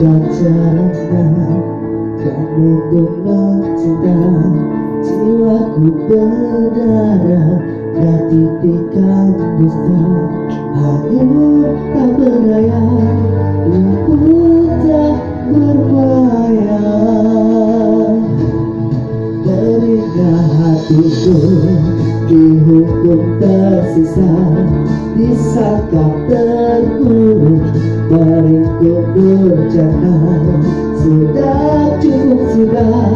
Kacarana Kamu penuh cinta Jiwaku berdarah Ratifikan dusta Hanyut tak berdaya Lumpuh tak berbahaya Teringat hatiku Dihukum tersisa Disangka terkurung Berikut bencana Sudah cukup sudah